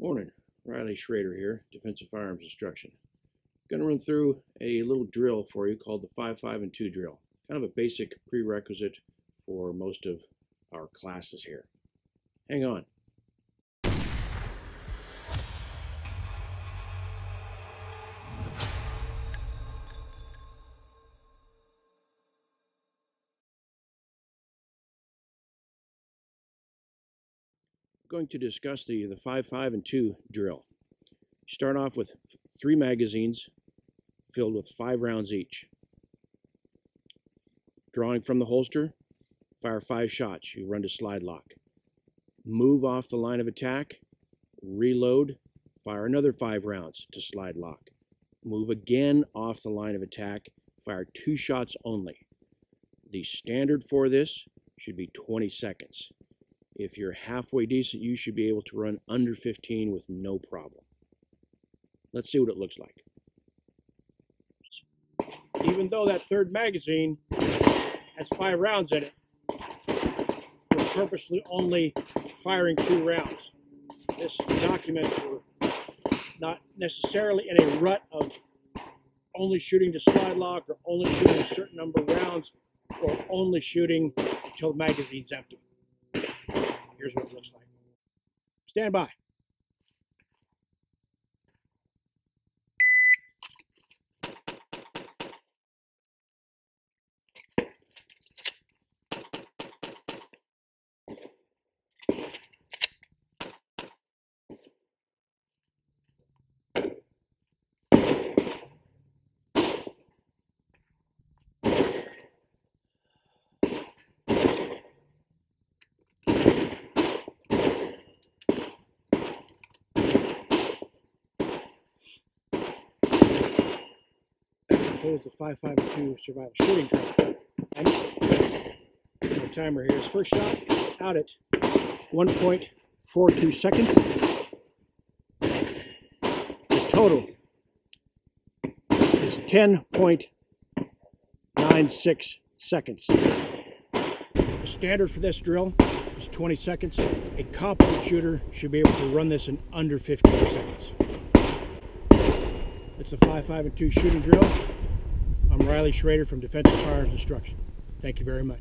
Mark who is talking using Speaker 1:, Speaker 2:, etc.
Speaker 1: Morning, Riley Schrader here, Defensive Firearms Instruction. Going to run through a little drill for you called the 5, 5, and 2 drill. Kind of a basic prerequisite for most of our classes here. Hang on. Going to discuss the, the 5, 5, and 2 drill. Start off with three magazines filled with five rounds each. Drawing from the holster, fire five shots. You run to slide lock. Move off the line of attack, reload, fire another five rounds to slide lock. Move again off the line of attack, fire two shots only. The standard for this should be 20 seconds. If you're halfway decent, you should be able to run under 15 with no problem. Let's see what it looks like. Even though that third magazine has five rounds in it, we're purposely only firing two rounds. This document we're not necessarily in a rut of only shooting to slide lock or only shooting a certain number of rounds or only shooting until the magazine's empty. Here's what it looks like. Stand by. Concludes the 552 survival shooting drill. My uh, timer here is first shot out at 1.42 seconds. The total is 10.96 seconds. The standard for this drill is 20 seconds. A competent shooter should be able to run this in under 15 seconds. It's the 5, 5, and 2 shooting drill. Riley Schrader from Defensive Firearms Instruction. Thank you very much.